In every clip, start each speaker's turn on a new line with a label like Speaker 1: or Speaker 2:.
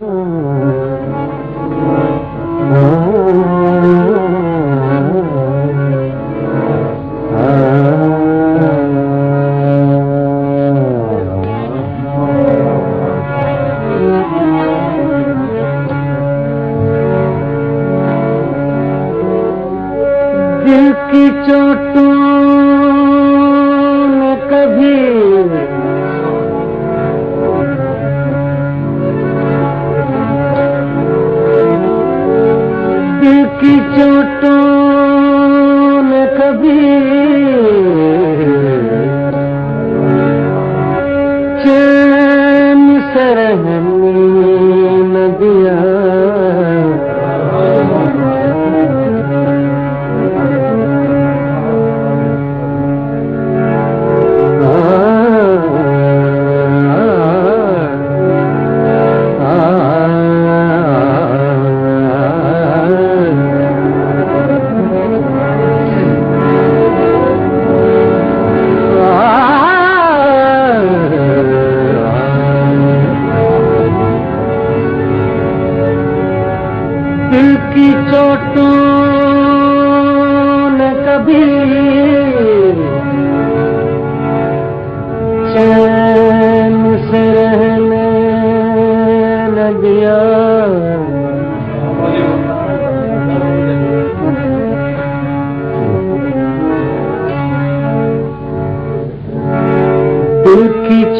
Speaker 1: Mm-hmm. دل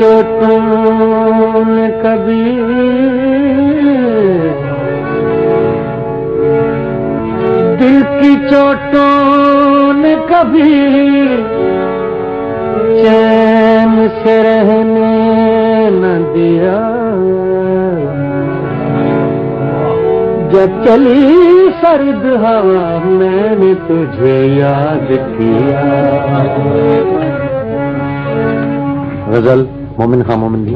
Speaker 1: کی چوٹوں نے کبھی دل کی چوٹوں نے کبھی چین سے رہنے نہ دیا۔ جب چلی سرد ہوا میں نے تجھے یاد کیا۔ غزل مومن خان مومن جی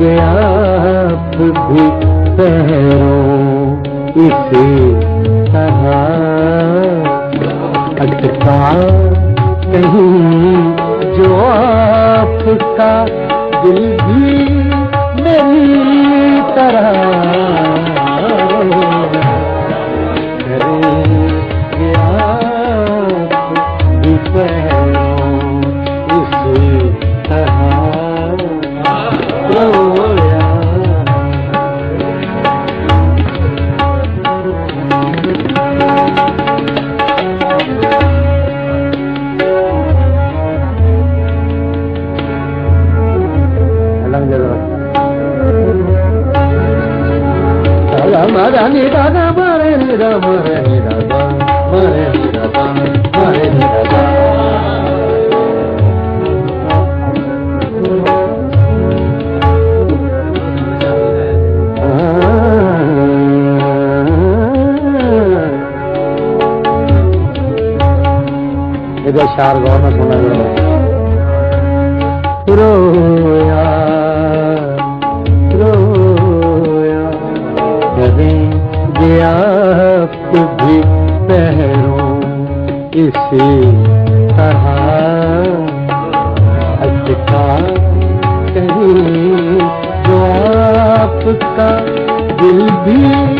Speaker 1: کریں گیا بھی پہروں اسی طرح۔ اٹکا کہیں جو آپ کا دل بھی میری طرح۔ یہ شار گاؤں میں سنا رویا رویا۔ کریں گیا بھی پہروں اسی طرح۔ اٹکا کہیں جو آپ کا دل بھی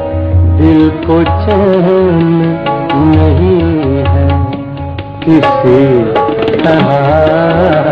Speaker 1: دل کو چین نہیں ہے کسی طرح۔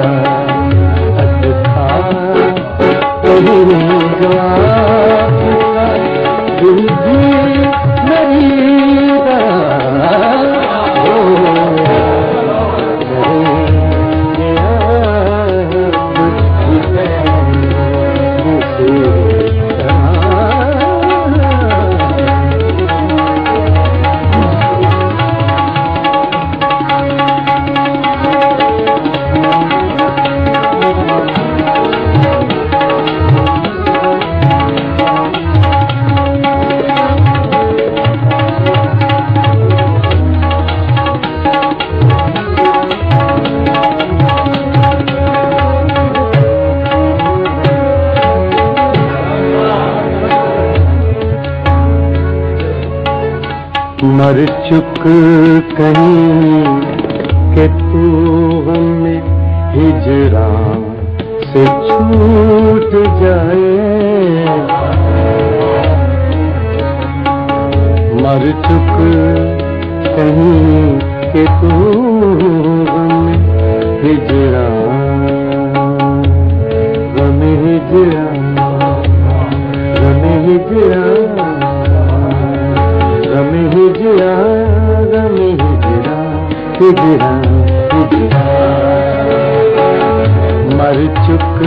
Speaker 1: مر چک کہیں کہ تو ہمیں ہجران سے چھوٹ جائے۔ مر چک کہیں کہ تو ہمیں ہجران ہمیں ہجران ہمیں ہجران میں ہجرا، غم ہجرا ہجرا ہجرا۔ مر چک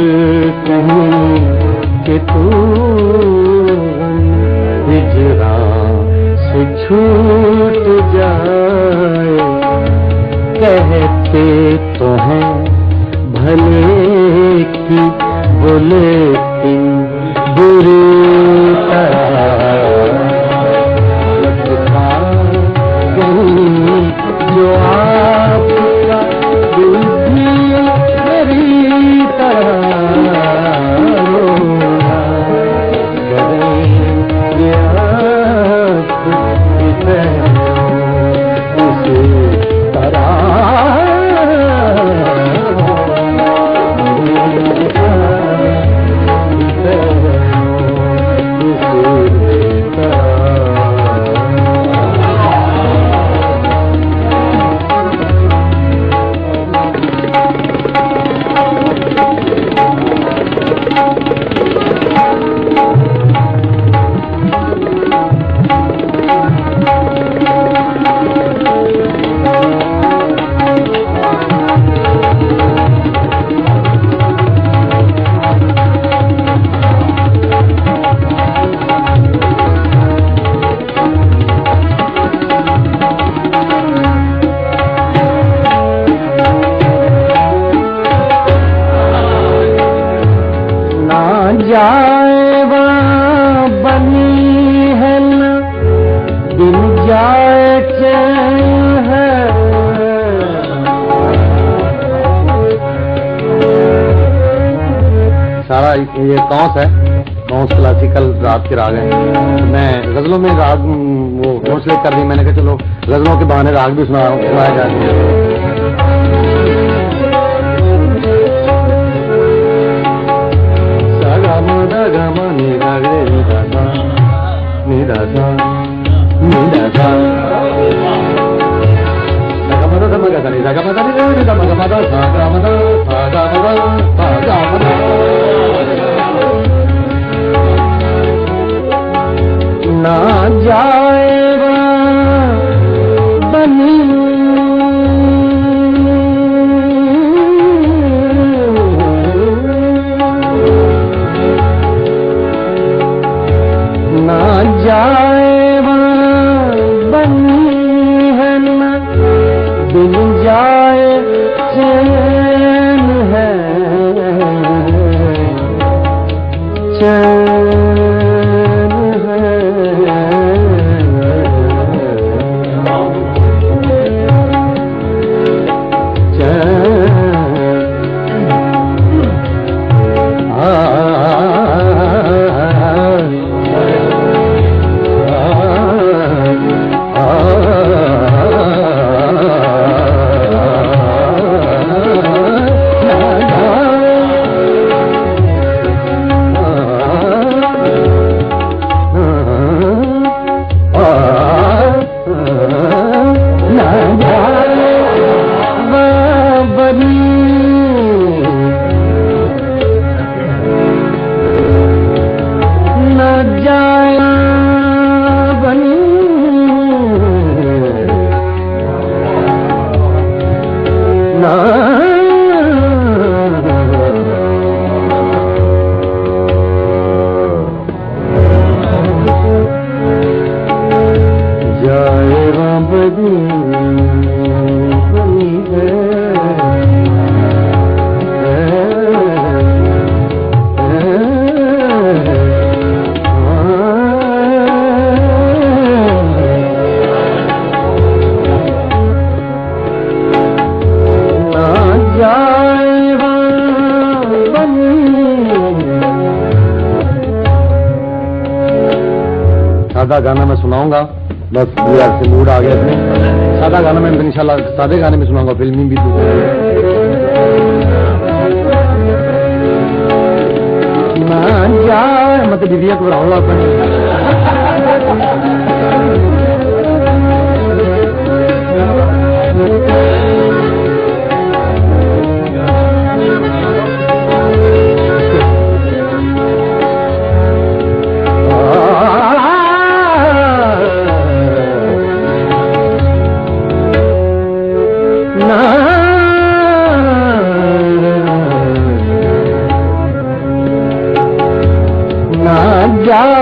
Speaker 1: کہیں کہ تو ہجرا، سے چھوٹ جائے۔ کہتے تو ہیں بھلے کی بولے بری یہ کونس ہے، کونس کلاسیکل رات کے راگ ہیں۔ میں غزلوں میں راگ، وہ گھونسلے کر دی میں نے کہا چلو، غزلوں کے بہانے راگ بھی سنایا جا رہی ہے۔ سادہ گانا میں سناؤں گا۔ بس سے موڈ آ گیا اپنے سادہ گانا میں ان شاء اللہ سادے گانے میں سناؤں گا فلمی بھی مطلب دیدی کو راؤں گا யா